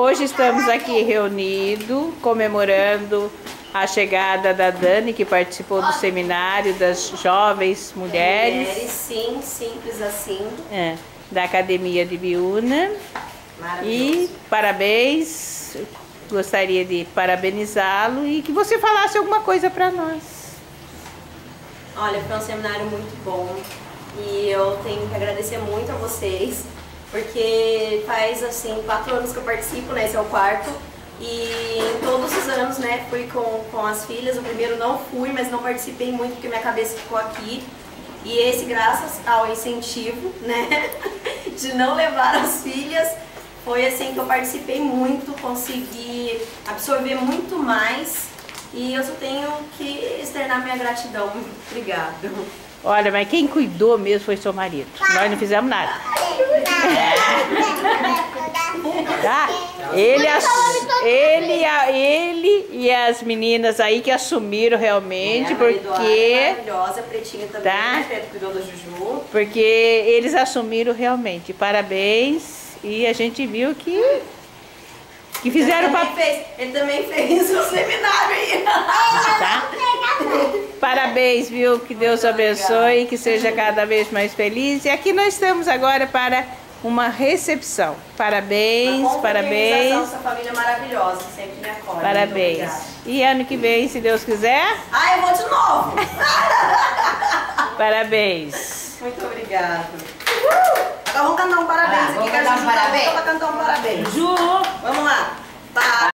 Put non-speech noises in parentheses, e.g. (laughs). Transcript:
Hoje estamos aqui reunidos, comemorando a chegada da Dani, que participou do seminário das jovens mulheres, Mulheres, sim, simples assim. é, da Academia de Biúna. E parabéns, gostaria de parabenizá-lo e que você falasse alguma coisa para nós. Olha, foi um seminário muito bom e eu tenho que agradecer muito a vocês, porque faz assim quatro anos que eu participo, né? Esse é o quarto. E em todos os anos, né, fui com, com as filhas. O primeiro não fui, mas não participei muito porque minha cabeça ficou aqui. E esse, graças ao incentivo, né, (laughs) de não levar as filhas, foi assim que eu participei muito, consegui absorver muito mais. E eu só tenho que externar minha gratidão. (laughs) Obrigada. Olha, mas quem cuidou mesmo foi seu marido. Nós não fizemos nada. Tá? Ele, ass- ele, a- ele e as meninas aí que assumiram realmente, É, a Maria Eduarda porque, maravilhosa, Pretinha também, Tá. né? Cuidou da Juju. porque eles assumiram realmente. Parabéns. E a gente viu que, que fizeram ele, também papel. fez, ele também fez o seminário aí. Tá? Parabéns, viu? Que Deus Muito abençoe, que seja cada vez mais feliz. E aqui nós estamos agora para uma recepção. Parabéns, Uma parabéns, Essa família maravilhosa, sempre me acolhe. parabéns. E ano que vem, se Deus quiser, Ah, eu vou de novo. (laughs) (laughs) parabéns. Muito obrigada. Agora vamos cantar um parabéns Ah, aqui, vamos que a cantar um tá parabéns. cantar um parabéns. Ju! Vamos lá. Tá.